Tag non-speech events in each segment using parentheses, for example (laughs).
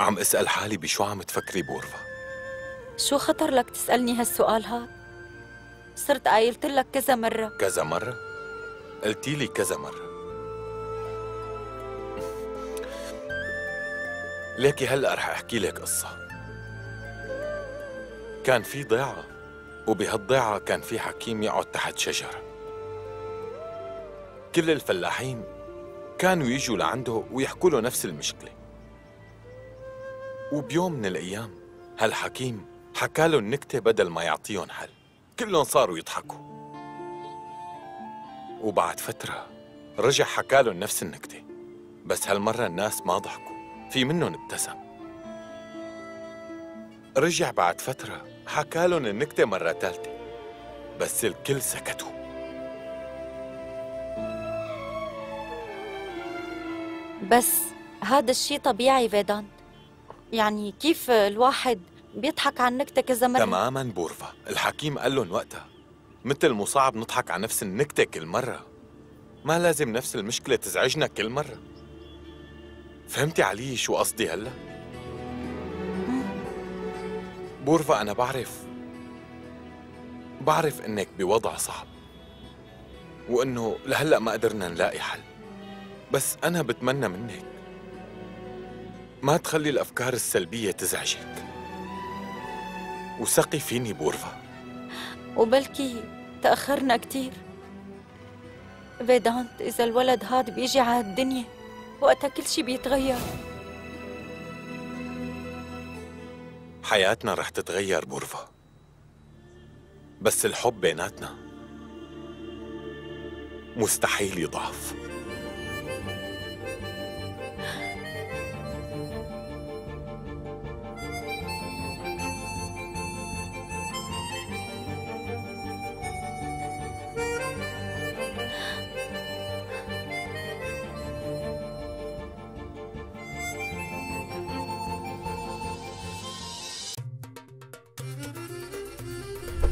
عم أسأل حالي بشو عم تفكري بورفا. شو خطر لك تسألني هالسؤال هاد؟ صرت قايلت لك كذا مرة. كذا مرة؟ قلتي لي كذا مرة. (laughs) ليكي هلأ رح أحكي لك قصة. كان في ضيعة وبهالضيعة كان في حكيم يقعد تحت شجرة. كل الفلاحين كانوا يجوا لعنده ويحكوا له نفس المشكلة. وبيوم من الأيام هالحكيم حكى له النكتة بدل ما يعطيهم حل. كلهم صاروا يضحكوا. وبعد فترة رجع حكى له نفس النكتة. بس هالمرة الناس ما ضحكوا في منهم ابتسم. رجع بعد فترة حكى لهم النكتة مرة ثالثة بس الكل سكتوا. بس هذا الشيء طبيعي فيدانت يعني كيف الواحد بيضحك عن نكتة كذا مرة؟ تماما بورفا. الحكيم قال لهم وقتها مثل مو صعب نضحك على نفس النكتة كل مرة. ما لازم نفس المشكلة تزعجنا كل مرة. فهمتي علي شو قصدي هلا؟ بورفا أنا بعرف. بعرف إنك بوضع صعب. وإنه لهلأ ما قدرنا نلاقي حل. بس أنا بتمنى منك ما تخلي الأفكار السلبية تزعجك. وثقي فيني بورفا. وبلكي تأخرنا كتير. فيدانت إذا الولد هاد بيجي على الدنيا وقتها كل شي بيتغير. حياتنا رح تتغير بورفا. بس الحب بيناتنا مستحيل يضعف.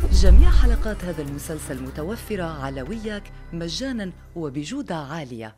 جميع حلقات هذا المسلسل متوفرة على وياك مجانا وبجودة عالية.